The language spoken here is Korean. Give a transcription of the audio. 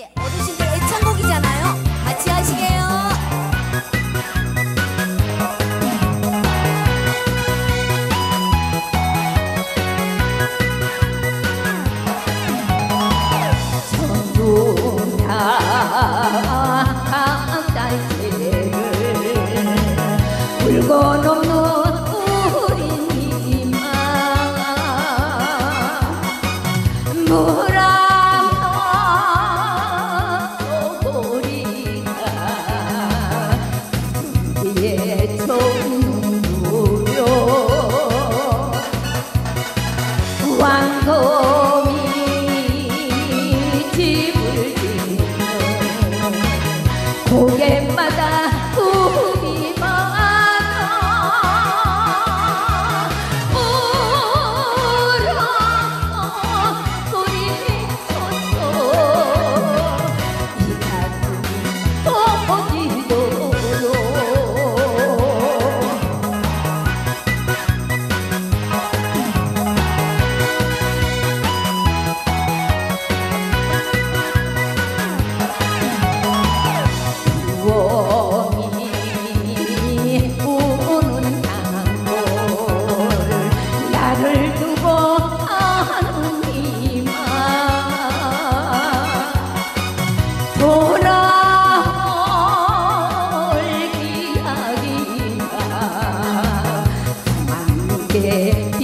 예, 씨 어르신들 애창곡이잖아요. 같이 하시게요. 전부다 que mata. yeah.